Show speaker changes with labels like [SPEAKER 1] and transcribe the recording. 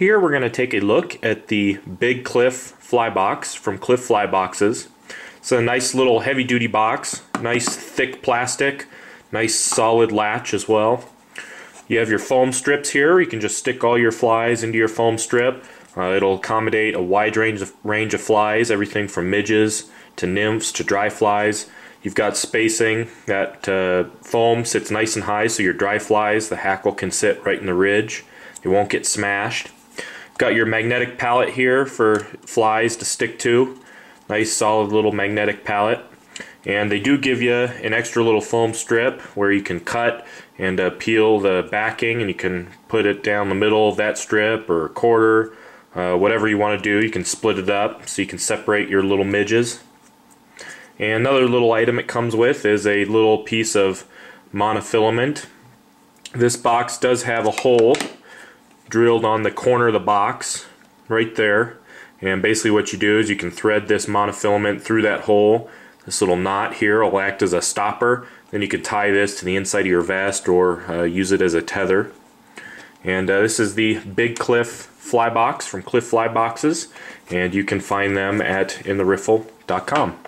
[SPEAKER 1] Here we're going to take a look at the Big Cliff fly box from Cliff Fly Boxes. It's a nice little heavy duty box, nice thick plastic, nice solid latch as well. You have your foam strips here, you can just stick all your flies into your foam strip. Uh, it'll accommodate a wide range of, range of flies, everything from midges to nymphs to dry flies. You've got spacing, that uh, foam sits nice and high so your dry flies, the hackle can sit right in the ridge. It won't get smashed. Got your magnetic pallet here for flies to stick to. Nice solid little magnetic pallet. And they do give you an extra little foam strip where you can cut and uh, peel the backing and you can put it down the middle of that strip or a quarter, uh, whatever you want to do. You can split it up so you can separate your little midges. And another little item it comes with is a little piece of monofilament. This box does have a hole drilled on the corner of the box right there. And basically what you do is you can thread this monofilament through that hole. This little knot here will act as a stopper. Then you can tie this to the inside of your vest or uh, use it as a tether. And uh, this is the Big Cliff fly box from Cliff Fly Boxes and you can find them at intheriffle.com